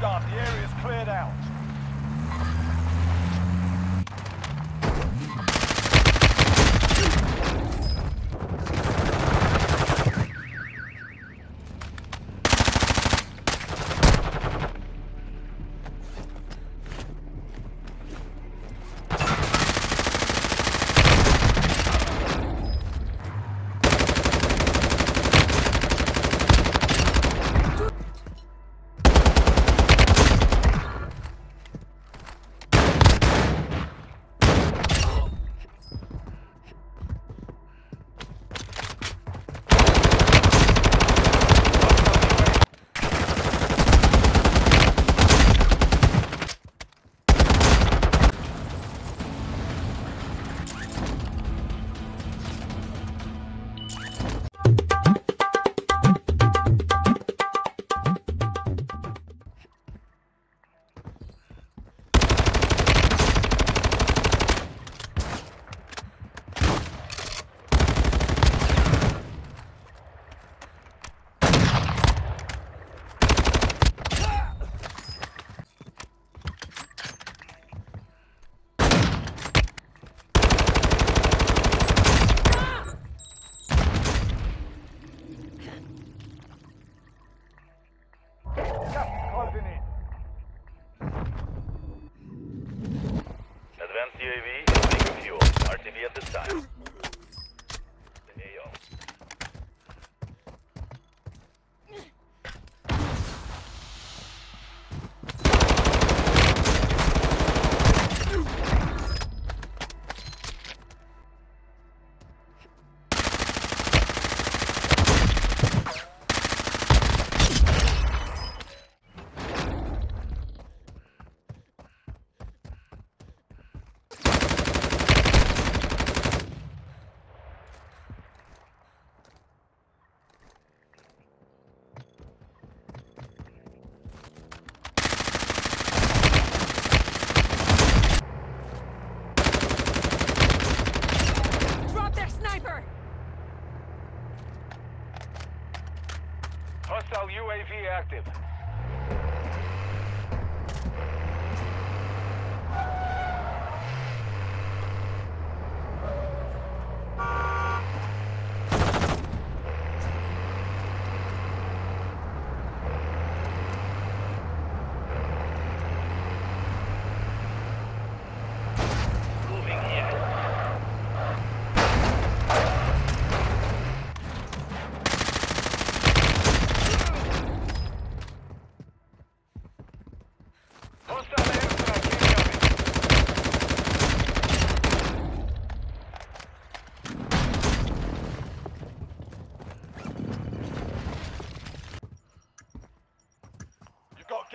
done. The area's cleared out. Is fuel. RTV at this time. UAV active. Moving here. Hostile airstrike incoming. You've got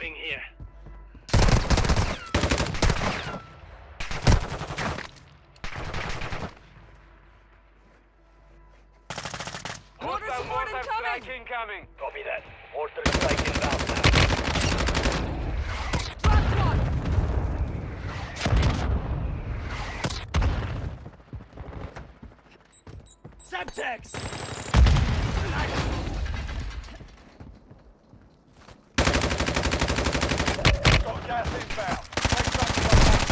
Moving here. Mortar Hostile support strike incoming! incoming. Copy that. Mortar strike inbound now. Drop one! Semtex! Got gas inbound. Safe zone relocated.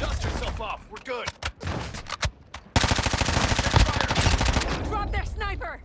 Dust yourself off. We're good. Drop their sniper!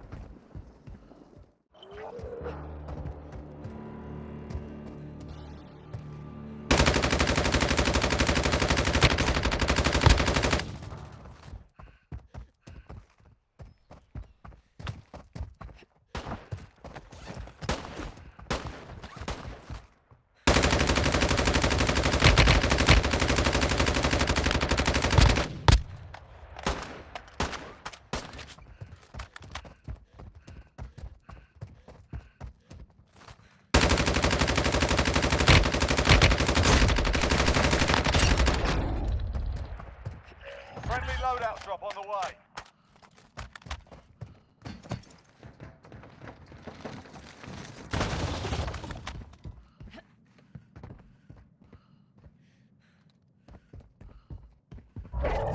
Away.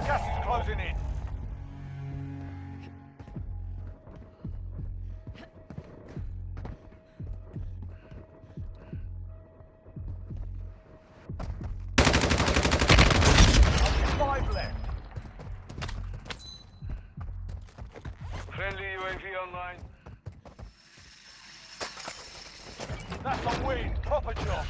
Gas is closing in. Friendly UAV online. That's a wing. Proper job.